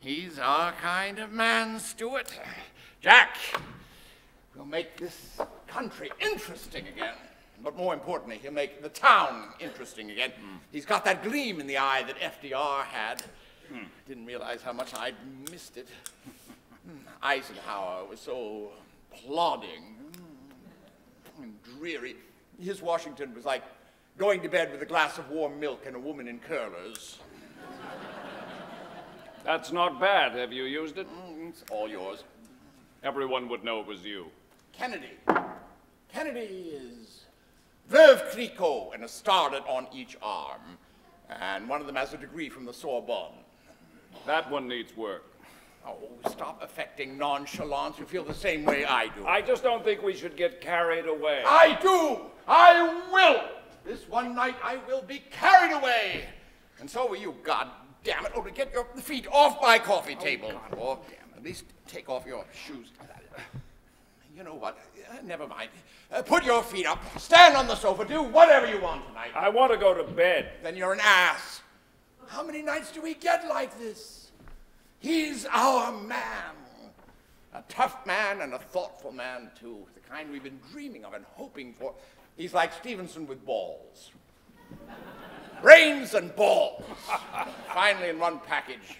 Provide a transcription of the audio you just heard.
He's our kind of man, Stewart. Jack, we'll make this country interesting again. But more importantly, he'll make the town interesting again. Hmm. He's got that gleam in the eye that FDR had. Hmm. Didn't realize how much I'd missed it. Hmm. Eisenhower was so plodding and dreary. His Washington was like going to bed with a glass of warm milk and a woman in curlers. That's not bad. Have you used it? Mm, It's all yours. Everyone would know it was you. Kennedy. Kennedy is Veuve Clicquot and a starlet on each arm. And one of them has a degree from the Sorbonne. That one needs work. Oh, stop affecting nonchalance. You feel the same way I do. I just don't think we should get carried away. I do! I will! This one night I will be carried away! And so will you, God damn it. Oh, to get your feet off my coffee table. or at least take off your shoes. You know what? Uh, never mind. Uh, put your feet up, stand on the sofa, do whatever you want tonight. I want to go to bed. Then you're an ass. How many nights do we get like this? He's our man. A tough man and a thoughtful man, too. The kind we've been dreaming of and hoping for. He's like Stevenson with balls. Brains and balls. Finally, in one package.